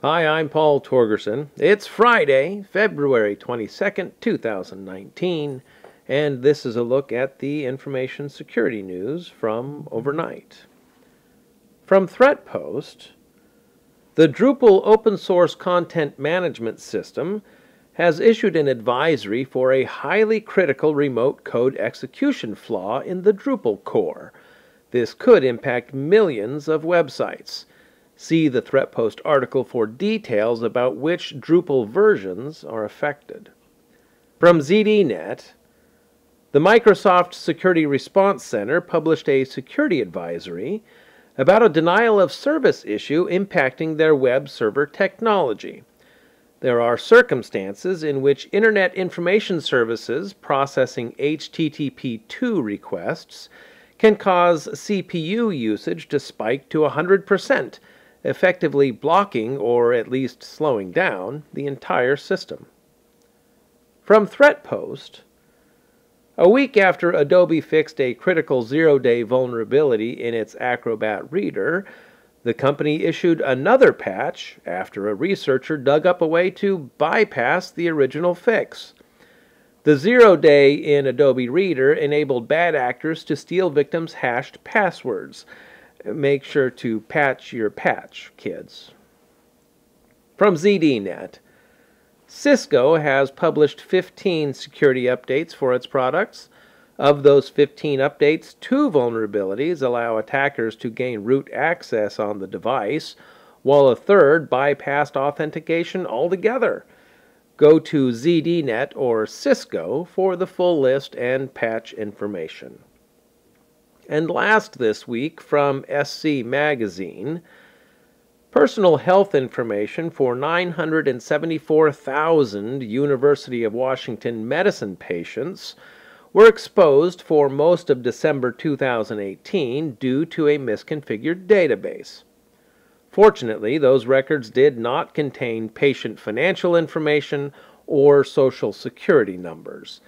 Hi, I'm Paul Torgerson. It's Friday, February 22nd, 2019, and this is a look at the information security news from overnight. From ThreatPost, the Drupal open source content management system has issued an advisory for a highly critical remote code execution flaw in the Drupal core. This could impact millions of websites. See the ThreatPost article for details about which Drupal versions are affected. From ZDNet, the Microsoft Security Response Center published a security advisory about a denial of service issue impacting their web server technology. There are circumstances in which Internet Information Services processing HTTP 2 requests can cause CPU usage to spike to 100%, effectively blocking or at least slowing down the entire system. From ThreatPost, a week after Adobe fixed a critical zero day vulnerability in its Acrobat Reader, the company issued another patch after a researcher dug up a way to bypass the original fix. The zero day in Adobe Reader enabled bad actors to steal victims' hashed passwords. Make sure to patch your patch, kids. From ZDNet, Cisco has published 15 security updates for its products. Of those 15 updates, two vulnerabilities allow attackers to gain root access on the device, while a third bypassed authentication altogether. Go to ZDNet or Cisco for the full list and patch information. And last this week from SC Magazine, personal health information for 974,000 University of Washington medicine patients were exposed for most of December 2018 due to a misconfigured database. Fortunately, those records did not contain patient financial information or social security numbers.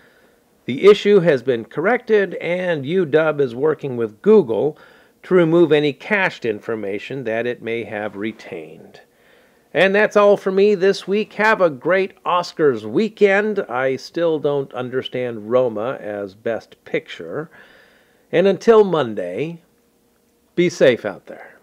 The issue has been corrected, and UW is working with Google to remove any cached information that it may have retained. And that's all for me this week. Have a great Oscars weekend. I still don't understand Roma as Best Picture. And until Monday, be safe out there.